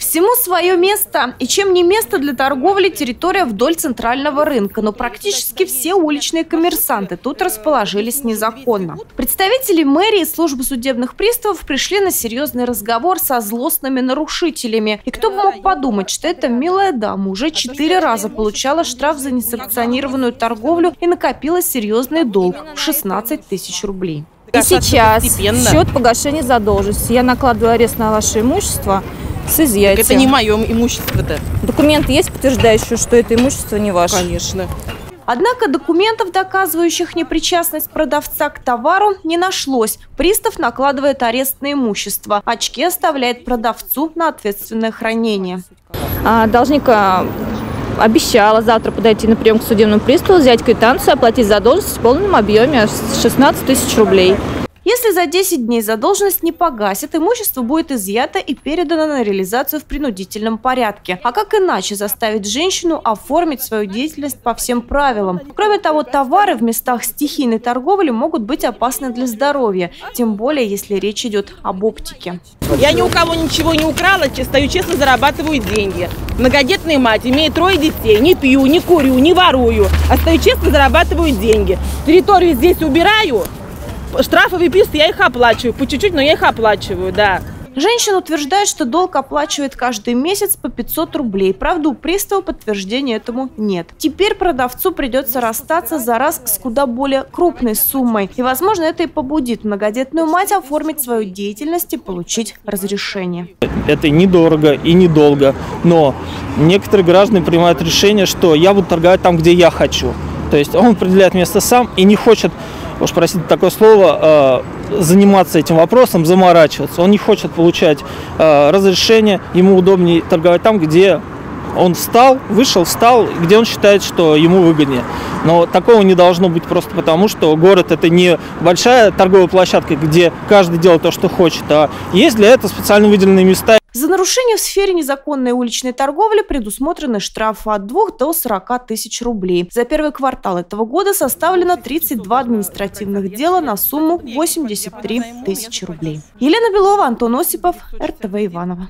Всему свое место. И чем не место для торговли, территория вдоль центрального рынка. Но практически все уличные коммерсанты тут расположились незаконно. Представители мэрии и службы судебных приставов пришли на серьезный разговор со злостными нарушителями. И кто бы мог подумать, что эта милая дама уже четыре раза получала штраф за несанкционированную торговлю и накопила серьезный долг в 16 тысяч рублей. И сейчас счет погашения задолженности. Я накладываю арест на ваше имущество с изъятием. Это не мое имущество-то. Документы есть, подтверждающие, что это имущество не ваше? Конечно. Однако документов, доказывающих непричастность продавца к товару, не нашлось. Пристав накладывает арест на имущество. Очки оставляет продавцу на ответственное хранение. А, должник а, обещала завтра подойти на прием к судебному приставу, взять квитанцию, оплатить задолженность в полном объеме 16 тысяч рублей. Если за 10 дней задолженность не погасит, имущество будет изъято и передано на реализацию в принудительном порядке. А как иначе заставить женщину оформить свою деятельность по всем правилам? Кроме того, товары в местах стихийной торговли могут быть опасны для здоровья, тем более если речь идет об оптике. Я ни у кого ничего не украла, стою честно, зарабатываю деньги. Многодетная мать, имею трое детей, не пью, не курю, не ворую, а стою честно, зарабатываю деньги. Территорию здесь убираю, штрафы выписывают, я их оплачиваю. По чуть-чуть, но я их оплачиваю, да. Женщина утверждает, что долг оплачивает каждый месяц по 500 рублей. Правда, у пристава подтверждения этому нет. Теперь продавцу придется расстаться за раз с куда более крупной суммой. И, возможно, это и побудит многодетную мать оформить свою деятельность и получить разрешение. Это недорого и недолго, но некоторые граждане принимают решение, что я буду торговать там, где я хочу. То есть он определяет место сам и не хочет уж простите такое слово, э, заниматься этим вопросом, заморачиваться. Он не хочет получать э, разрешение, ему удобнее торговать там, где он встал, вышел, встал, где он считает, что ему выгоднее. Но такого не должно быть просто потому, что город это не большая торговая площадка, где каждый делает то, что хочет, а есть для этого специально выделенные места. За нарушение в сфере незаконной уличной торговли предусмотрены штрафы от 2 до 40 тысяч рублей. За первый квартал этого года составлено 32 административных дела на сумму 83 тысячи рублей. Елена Белова, Антон Осипов, РТВ Иванова.